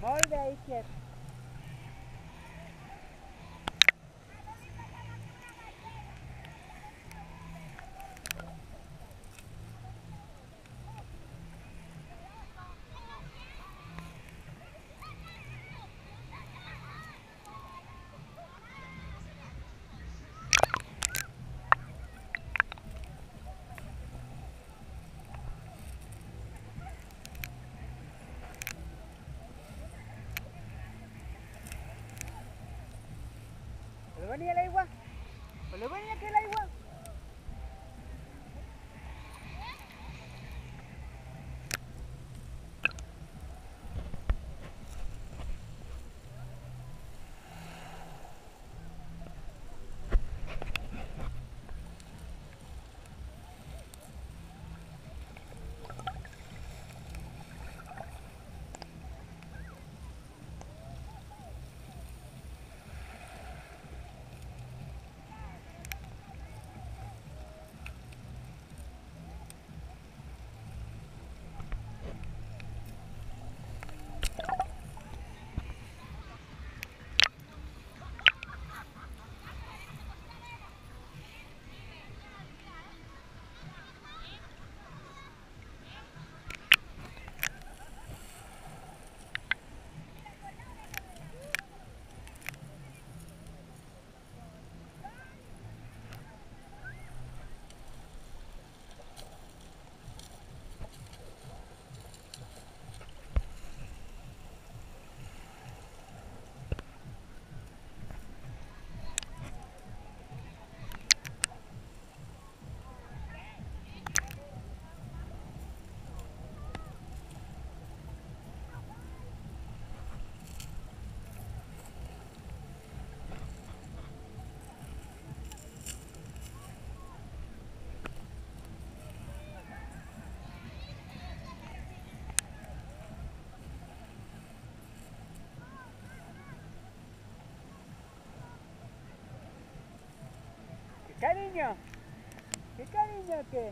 Mooi weekje. Bé, Iker. Voleu venir a l'aigua? Voleu venir cariño? ¿Qué cariño qué?